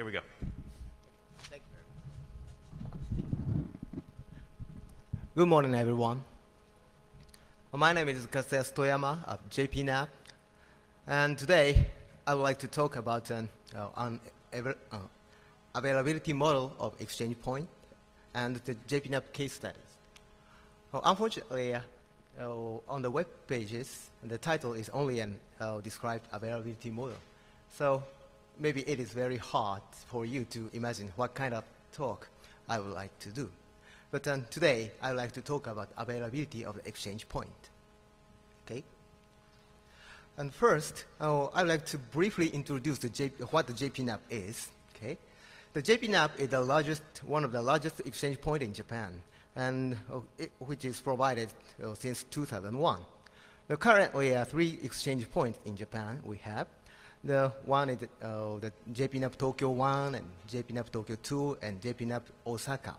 Here we go. Good morning, everyone. My name is Kazuya Toyama of JPNAP, and today I would like to talk about an, uh, an uh, availability model of exchange point and the JPNAP case studies. Well, unfortunately, uh, uh, on the web pages, the title is only an uh, described availability model. So maybe it is very hard for you to imagine what kind of talk I would like to do. But um, today, I would like to talk about availability of the exchange point. Okay? And first, uh, I'd like to briefly introduce the what the JPNAP is. Okay? The JPNAP is the largest, one of the largest exchange point in Japan, and uh, it, which is provided uh, since 2001. Now, currently, uh, three exchange points in Japan we have. The one is uh, the JPNAP Tokyo 1, and JPNAP Tokyo 2, and JPNAP Osaka.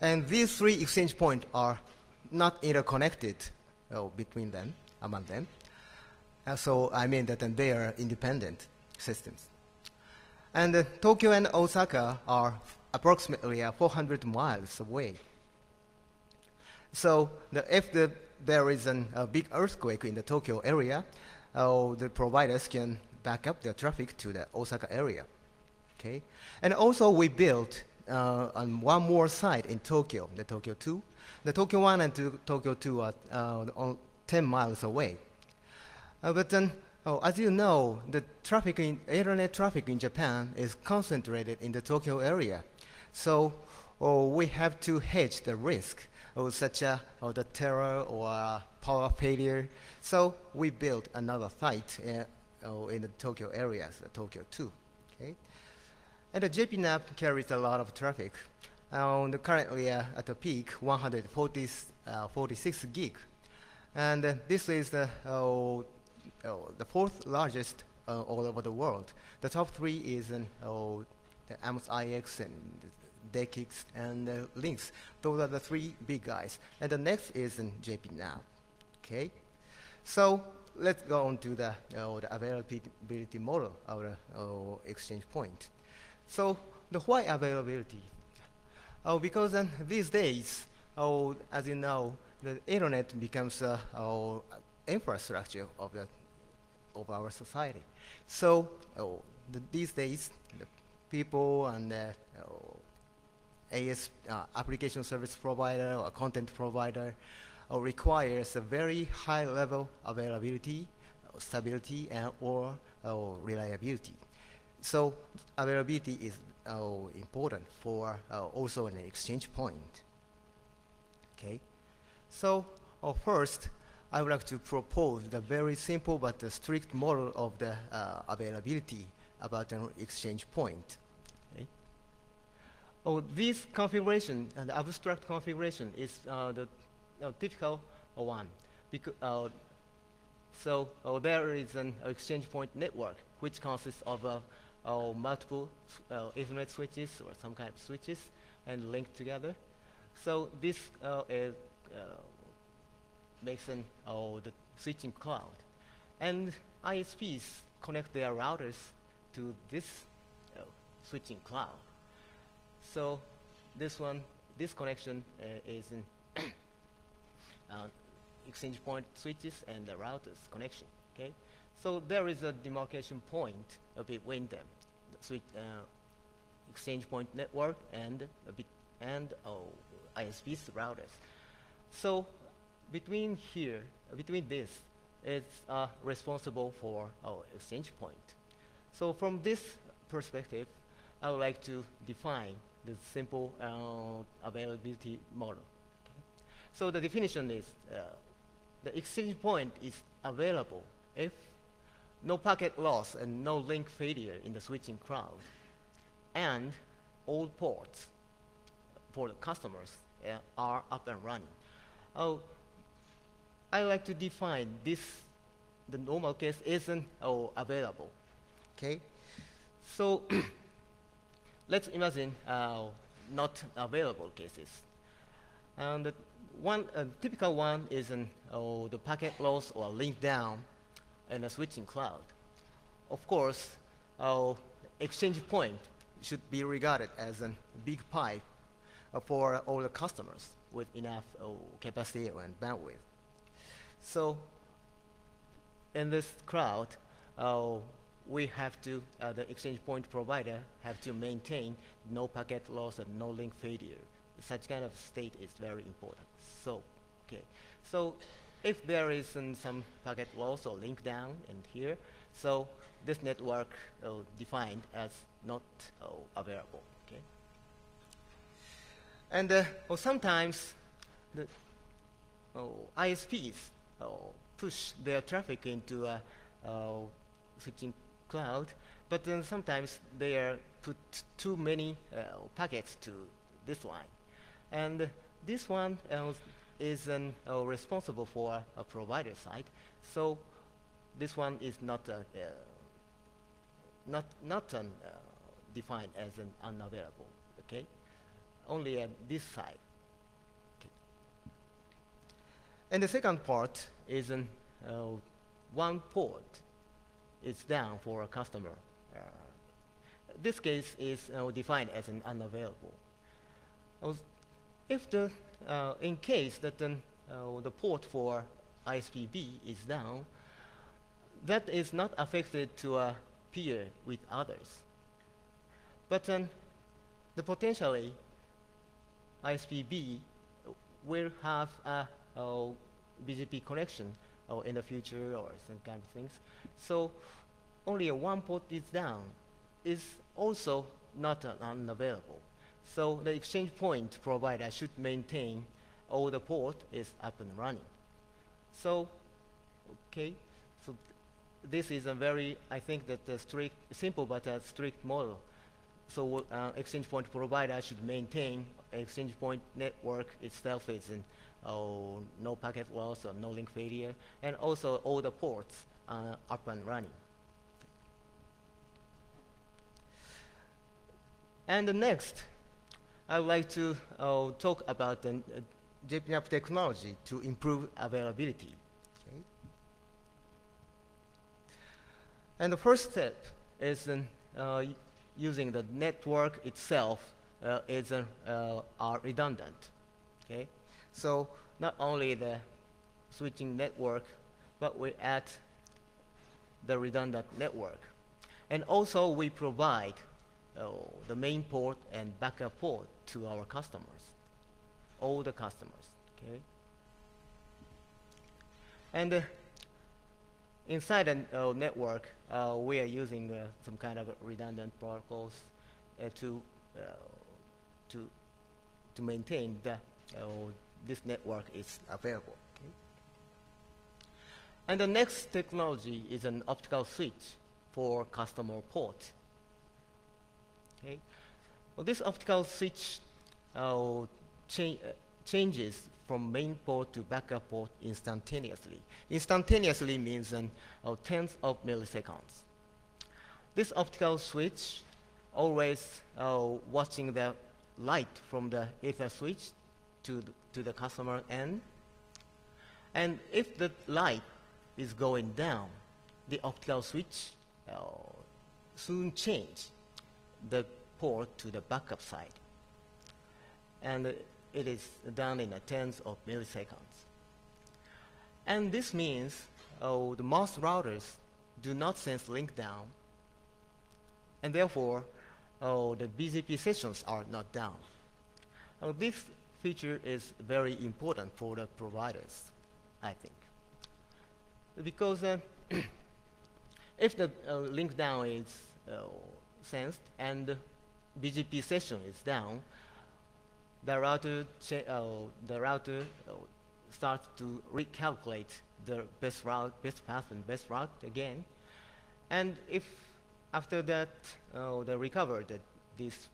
And these three exchange points are not interconnected uh, between them, among them. Uh, so I mean that they are independent systems. And uh, Tokyo and Osaka are approximately uh, 400 miles away. So the, if the, there is an, a big earthquake in the Tokyo area, uh, the providers can back up their traffic to the Osaka area. Okay? And also we built uh, on one more site in Tokyo, the Tokyo 2. The Tokyo 1 and to Tokyo 2 are uh, on 10 miles away. Uh, but then, oh, as you know, the traffic in, internet traffic in Japan is concentrated in the Tokyo area. So oh, we have to hedge the risk, of such a oh, the terror or uh, power failure. So we built another site uh, in the Tokyo area, so Tokyo too. Okay? And the JPNAP carries a lot of traffic. Uh, the currently uh, at the peak, 146 gig. And uh, this is the, oh, oh, the fourth largest uh, all over the world. The top three is an, the AMS-IX and DE-CIX and uh, LINX. Those are the three big guys. And the next is in JPNAP. Okay? So let's go on to the, oh, the availability model the oh, exchange point. So the why availability? Oh, because then these days, oh, as you know, the internet becomes uh, oh, infrastructure of the of our society. So oh, the, these days, the people and oh, AS uh, application service provider or content provider uh, requires a very high level availability, uh, stability, and or uh, reliability. So availability is uh, important for uh, also an exchange point. Okay, so uh, first I would like to propose the very simple but the strict model of the uh, availability about an exchange point. Okay. Oh, this configuration, uh, the abstract configuration, is uh, the uh, typical one. Because, uh, so uh, there is an exchange point network which consists of multiple Ethernet switches or some kind of switches and linked together. So this is, makes an, the switching cloud. And ISPs connect their routers to this uh, switching cloud. So this one, this connection uh, is in uh, exchange point switches and the routers connection. Okay, so there is a demarcation point between them, the switch, uh, exchange point network and a bit and oh, ISPs routers. So between here, between this, it's uh, responsible for our exchange point. So from this perspective, I would like to define the simple uh, availability model. So the definition is uh, the exchange point is available if no packet loss and no link failure in the switching cloud, and all ports for the customers uh, are up and running. Oh, I like to define this, the normal case isn't oh, available, okay? So let's imagine uh, not available cases. And the one typical one is an, oh, the packet loss or link down in a switching cloud. Of course, our exchange point should be regarded as a big pipe for all the customers with enough uh, capacity and bandwidth. So in this cloud, uh, we have to, uh, the exchange point provider have to maintain no packet loss and no link failure. Such kind of state is very important. So, okay. So if there is um, some packet loss or link down in here, so this network uh, defined as not uh, available. Okay. And uh, sometimes the oh, ISPs oh, push their traffic into a switching cloud, but then sometimes they are put too many uh, packets to this line. And this one uh, is an, uh, responsible for a provider side. So this one is not, uh, uh, not, not an, uh, defined as an unavailable, okay? Only this side. And the second part is an, one port is down for a customer. Uh, this case is uh, defined as an unavailable. If the, uh, in case that the, uh, the port for ISPB is down, that is not affected to a peer with others. But then the potentially ISPB will have a, a BGP connection in the future or some kind of things. So only a one port is down is also not uh, unavailable. So the exchange point provider should maintain all the port is up and running. So, okay, so this is a very, I think that the strict, simple but a strict model. So uh, exchange point provider should maintain exchange point network itself is in oh, no packet loss or no link failure, and also all the ports are up and running. And the next, I'd like to uh, talk about the uh, JPNAP technology to improve availability. Okay. And the first step is uh, using the network itself uh, is uh, are redundant. Okay. So not only the switching network, but we add the redundant network. And also we provide uh, the main port and backup port to our customers, all the customers, okay? And uh, inside the uh, network, uh, we are using uh, some kind of redundant protocols uh, to, to, to maintain the this network is available. Okay? And the next technology is an optical switch for customer port. Okay? Well, this optical switch uh, cha changes from main port to backup port instantaneously. Instantaneously means in uh, tens of milliseconds. This optical switch always uh, watching the light from the ether switch to the, to the customer end. And if the light is going down, the optical switch uh, soon change the port to the backup side. And it is done in a tens of milliseconds. And this means oh, the most routers do not sense link down, and therefore oh, the BGP sessions are not down. This feature is very important for the providers, I think. Because uh, if the uh, link down is uh, sensed and BGP session is down, the router, uh, the router uh, starts to recalculate the best route, best path and best route again. And if after that uh, they recover the, this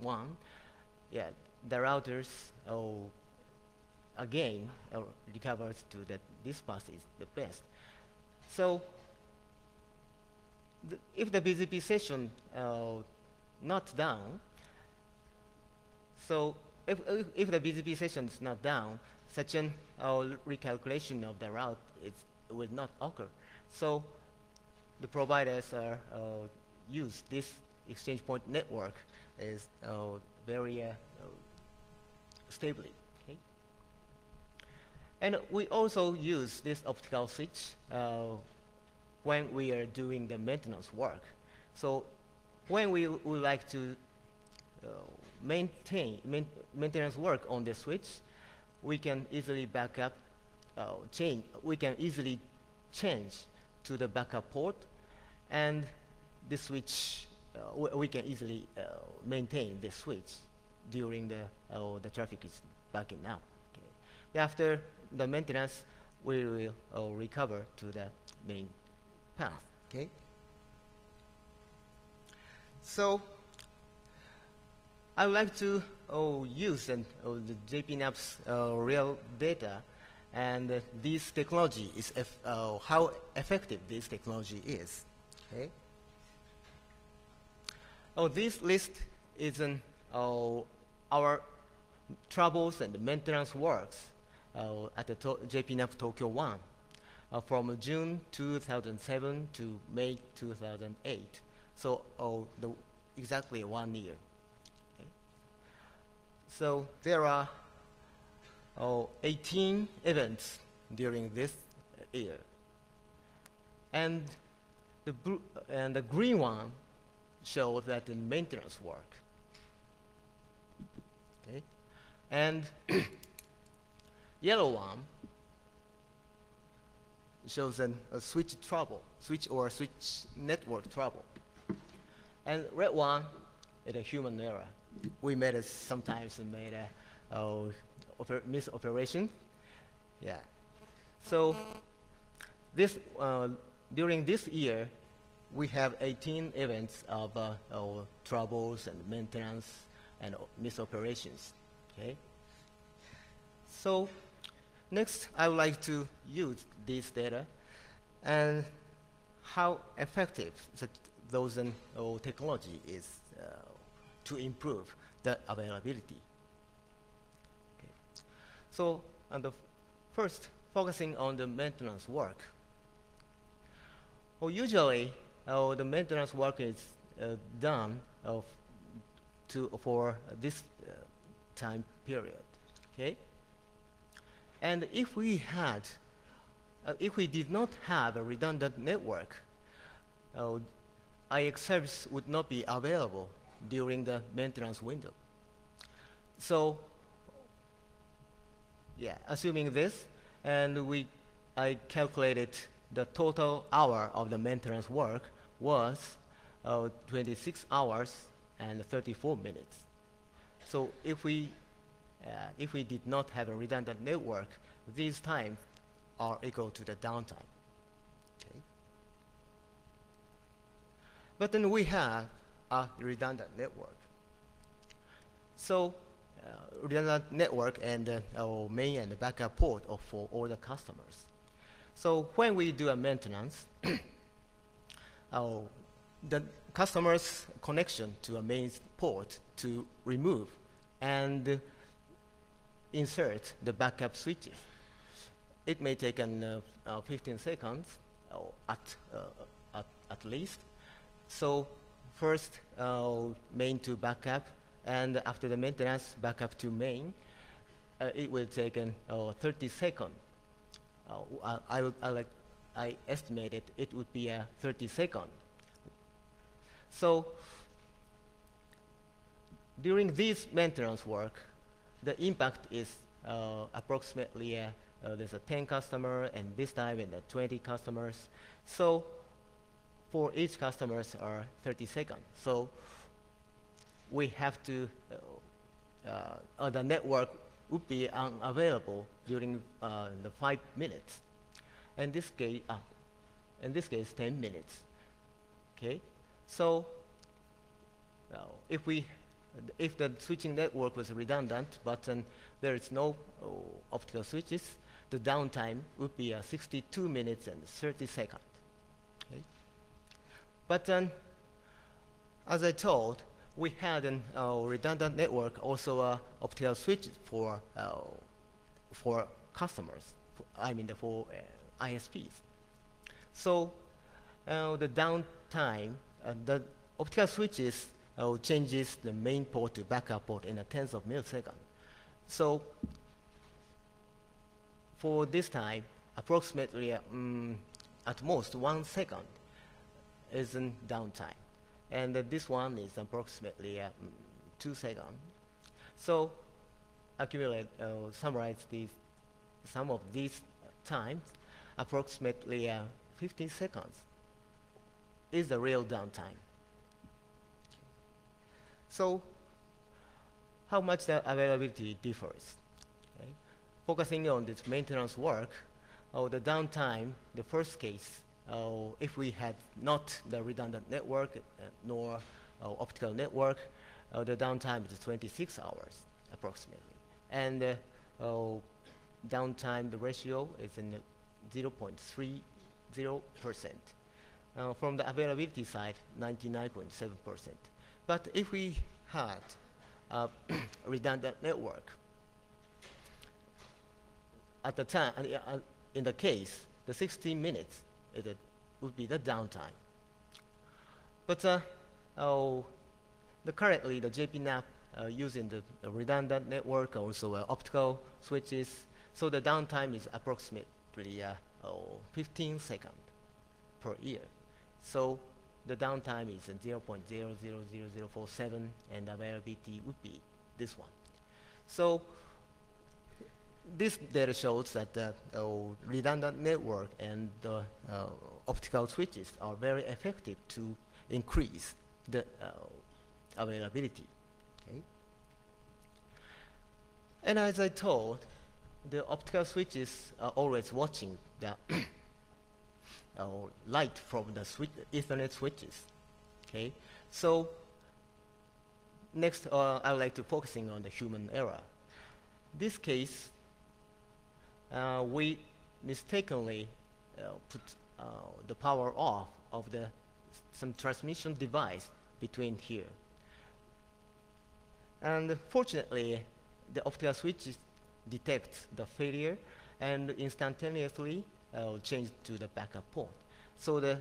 one, yeah, the routers oh, again uh, recovers to that this path is the best. So if the BGP session uh, not down, so if, if the BGP session is not down, such an uh, recalculation of the route is, will not occur. So the providers are, uh, use this exchange point network is uh, very uh, stably. Okay? And we also use this optical switch uh, when we are doing the maintenance work. So when we would like to uh, maintain main, maintenance work on the switch, we can easily back up, uh, change. We can easily change to the backup port, and the switch uh, we can easily uh, maintain the switch during the uh, the traffic is backing up. Okay. After the maintenance, we will uh, recover to the main path. Okay. So I would like to oh, use oh, the JPNAP's uh, real data and uh, this technology is uh, how effective this technology is. Okay. Oh, this list is an, uh, our troubles and maintenance works uh, at the to JPNAP Tokyo 1 uh, from June 2007 to May 2008. So oh, the, exactly one year. So there are oh, 18 events during this year. And the, blue, and the green one shows that the maintenance work. Okay? And yellow one shows an, a switch trouble, switch or switch network trouble. And red one is a human error we made a, sometimes made a uh, oper misoperation. Yeah. So this uh, during this year, we have 18 events of uh, troubles and maintenance and misoperations. Okay. So next, I would like to use this data and how effective those uh, technology is uh, to improve the availability. Okay. So, and the first, focusing on the maintenance work. Well, usually, uh, the maintenance work is uh, done of to, for this uh, time period. Okay? And if we had, uh, if we did not have a redundant network, uh, IX service would not be available during the maintenance window. So, yeah, assuming this, and we, I calculated the total hour of the maintenance work was uh, 26 hours and 34 minutes. So if we, uh, if we did not have a redundant network, these times are equal to the downtime. Okay. But then we have a redundant network. So uh, redundant network and uh, our main and backup port for all the customers. So when we do a maintenance, our, the customer's connection to a main port to remove and insert the backup switches. It may take an, uh, uh, 15 seconds at, uh, at, at least. So first uh, main to backup, and after the maintenance, backup to main. Uh, it will take an, uh, 30 seconds. I, I, I, like, I estimated it would be a 30 second. So during this maintenance work, the impact is uh, approximately uh, uh, there's a 10 customer and this time and 20 customers. So for each customers are 30 seconds. So we have to, uh, uh, the network would be unavailable during uh, the five minutes. In this case, uh, in this case, 10 minutes. Okay, so if we, if the switching network was redundant, but then there is no optical switches, the downtime would be uh, 62 minutes and 30 seconds. But then, as I told, we had a uh, redundant network, also a optical switch for, uh, for customers, I mean the for uh, ISPs. So uh, the downtime, uh, the optical switches uh, changes the main port to backup port in a tenth of millisecond. So for this time, approximately um, at most one second is in downtime. And uh, this one is approximately uh, two seconds. So accumulate, uh, summarize these, some of these times, approximately uh, 15 seconds is the real downtime. So how much the availability differs? Okay. Focusing on this maintenance work, or the downtime, the first case, if we had not the redundant network uh, nor uh, optical network, uh, the downtime is 26 hours approximately. And uh, downtime, the ratio is in 0.30%. Uh, from the availability side, 99.7%. But if we had a redundant network, at the time, uh, in the case, the 16 minutes it would be the downtime. But uh, oh, the currently, the JPNAP uh, using the, redundant network, also uh, optical switches, so the downtime is approximately uh, oh, 15 seconds per year. So the downtime is 0.000047 and the availability would be this one. So this data shows that the redundant network and the uh, optical switches are very effective to increase the uh, availability. Okay? And as I told, the optical switches are always watching the uh, light from the Ethernet switches. Okay, so next uh, I would like to focusing on the human error. This case, uh, we mistakenly uh, put uh, the power off of the some transmission device between here. And fortunately, the optical switch detects the failure and instantaneously uh, to the backup port. So the,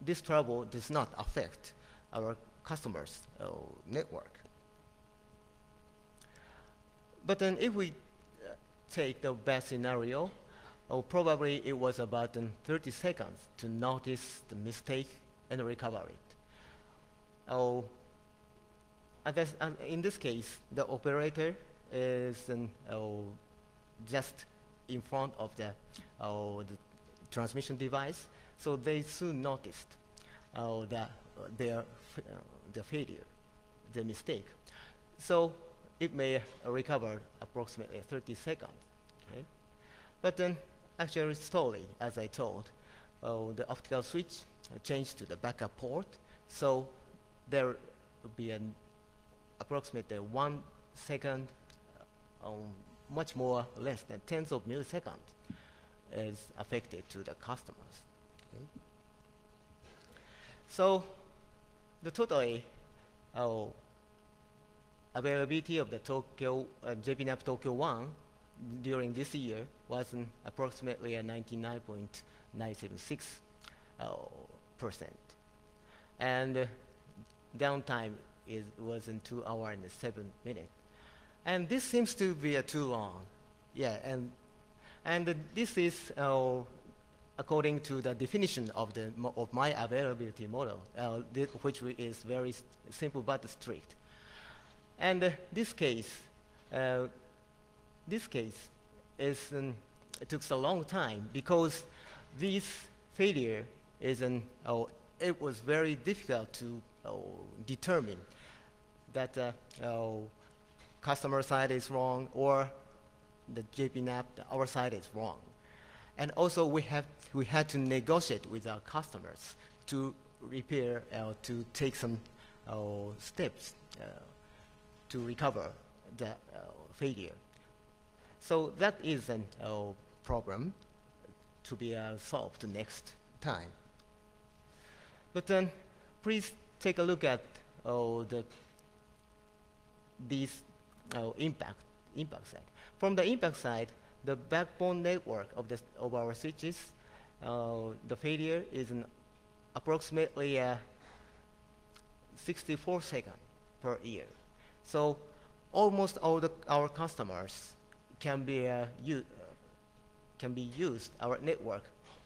this trouble does not affect our customers' uh, network. But then if we take the best scenario, oh, probably it was about um, 30 seconds to notice the mistake and recover it. Oh, this, in this case, the operator is um, just in front of the, the transmission device, so they soon noticed uh, that uh, the failure, the mistake. So it may recover approximately 30 seconds. Okay? But then, actually, slowly, as I told, uh, the optical switch changed to the backup port, so there will be an approximately one second um, much more less than tens of milliseconds is affected to the customers. Okay? So the total uh, availability of the Tokyo uh, JPNAP Tokyo 1 during this year was approximately a 99.976 uh, percent, and uh, downtime is was in two hours and seven minutes. And this seems to be uh, too long. Yeah, and, and this is uh, according to the definition of, the, of my availability model, uh, which is very simple but strict. And uh, this case, uh, this case is, um, it took a long time because this failure is an, oh, it was very difficult to oh, determine that oh, customer side is wrong or the JPNAP, our side is wrong. And also we, have, we had to negotiate with our customers to repair, uh, to take some uh, steps uh, to recover the uh, failure. So that is a uh, problem to be uh, solved next time. But then please take a look at the, these impact, impact side. From the impact side, the backbone network of, the, of our switches, uh, the failure is approximately uh, 64 seconds per year. So almost all the, our customers can be, uh, can be used our network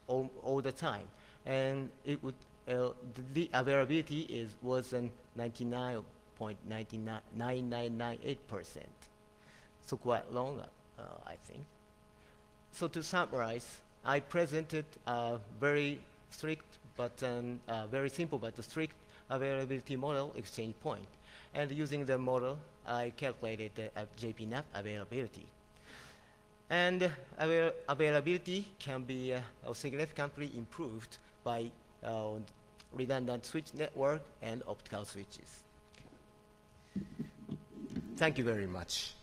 all, all the time. And it would, uh, the, availability is, was an 99.9998%. So quite long, uh, I think. So to summarize, I presented a very strict but um, very simple but strict availability model exchange point. And using the model, I calculated the uh, JPNAP availability. And avail availability can be uh, significantly improved by uh, redundant switch network and optical switches. Thank you very much.